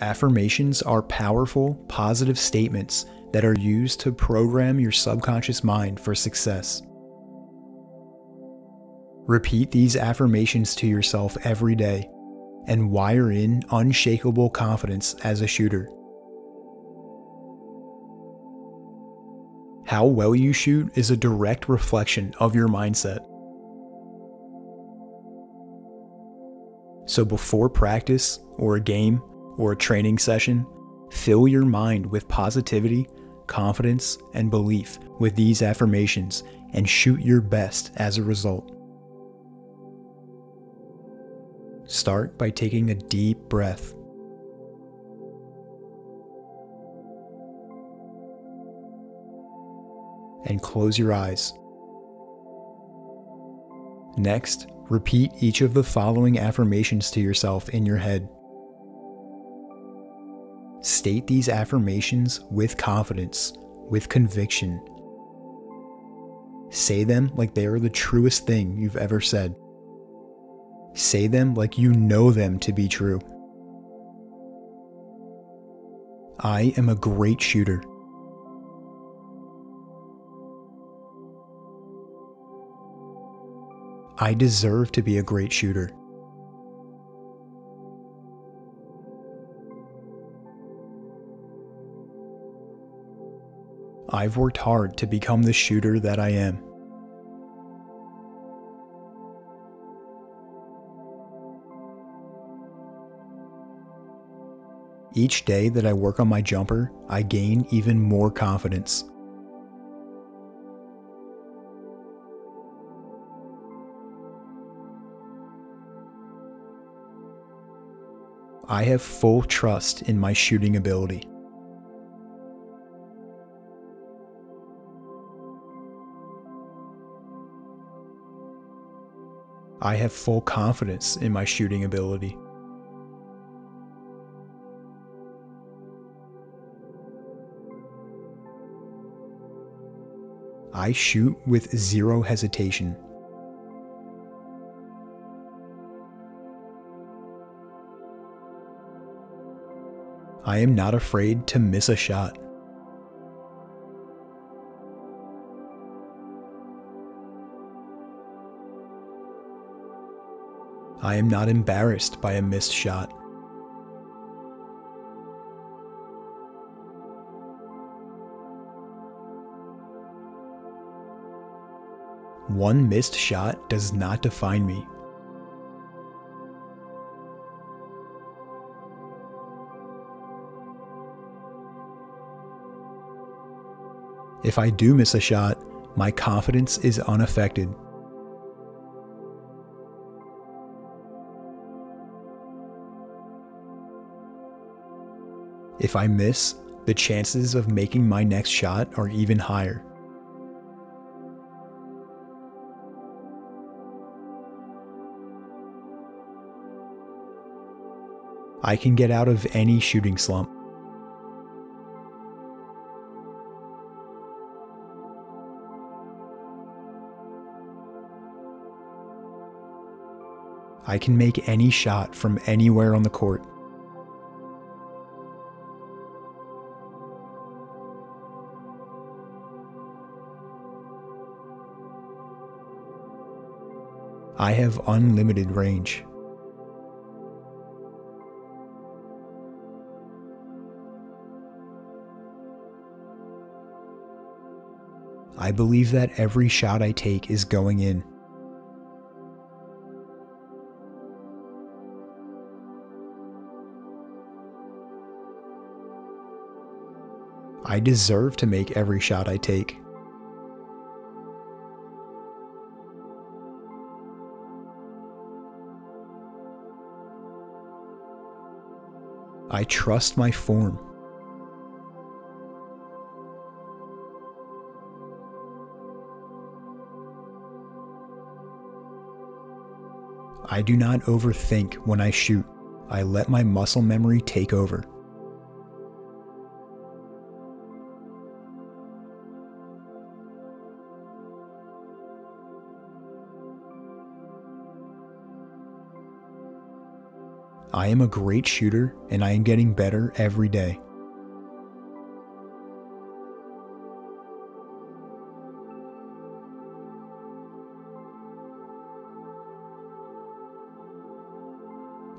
Affirmations are powerful, positive statements that are used to program your subconscious mind for success. Repeat these affirmations to yourself every day and wire in unshakable confidence as a shooter. How well you shoot is a direct reflection of your mindset. So before practice, or a game, or a training session, fill your mind with positivity, confidence, and belief with these affirmations and shoot your best as a result. Start by taking a deep breath. And close your eyes. Next, repeat each of the following affirmations to yourself in your head. State these affirmations with confidence, with conviction. Say them like they are the truest thing you've ever said. Say them like you know them to be true. I am a great shooter. I deserve to be a great shooter. I've worked hard to become the shooter that I am. Each day that I work on my jumper, I gain even more confidence. I have full trust in my shooting ability. I have full confidence in my shooting ability. I shoot with zero hesitation. I am not afraid to miss a shot. I am not embarrassed by a missed shot. One missed shot does not define me. If I do miss a shot, my confidence is unaffected. If I miss, the chances of making my next shot are even higher. I can get out of any shooting slump. I can make any shot from anywhere on the court. I have unlimited range. I believe that every shot I take is going in. I deserve to make every shot I take. I trust my form. I do not overthink when I shoot. I let my muscle memory take over. I am a great shooter and I am getting better every day.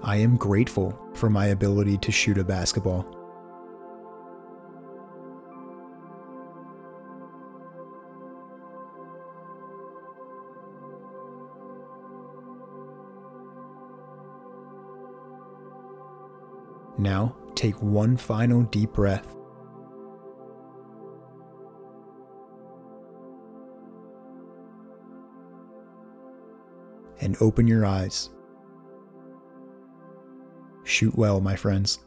I am grateful for my ability to shoot a basketball. Now, take one final deep breath. And open your eyes. Shoot well, my friends.